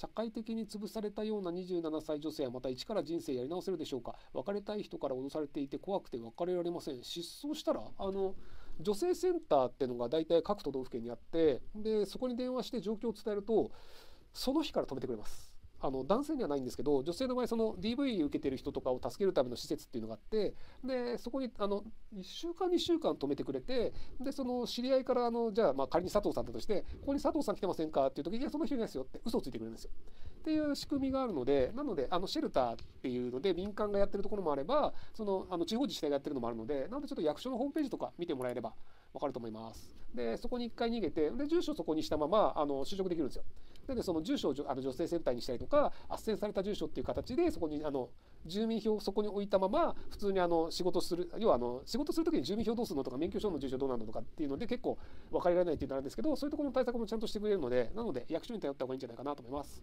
社会的に潰されたような27歳女性はまた一から人生やり直せるでしょうか？別れたい人から脅されていて怖くて別れられません。失踪したらあの女性センターっていうのが大体各都道府県にあってでそこに電話して状況を伝えるとその日から止めてくれます。あの男性にはないんですけど女性の場合その DV 受けてる人とかを助けるための施設っていうのがあってでそこにあの1週間2週間止めてくれてでその知り合いからあのじゃあまあ仮に佐藤さんだとしてここに佐藤さん来てませんか？っていう時にいやその人いないですよって嘘をついてくれるんですよ。っていう仕組みがあるのでなのであのシェルターっていうので民間がやってるところもあればそのあの地方自治体がやってるのもあるのでなのでちょっと役所のホームページとか見てもらえれば分かると思います。でそこに1回逃げてで住所をそこにしたままあの就職できるんですよ。でその住所をあの女性センターにしたりとか斡旋された住所っていう形でそこにあの住民票をそこに置いたまま普通にあの仕事する要はあの仕事する時に住民票どうするのとか免許証の住所どうなのとかっていうので結構分かりられないっていうのなんですけどそういうところの対策もちゃんとしてくれるのでなので役所に頼った方がいいんじゃないかなと思います。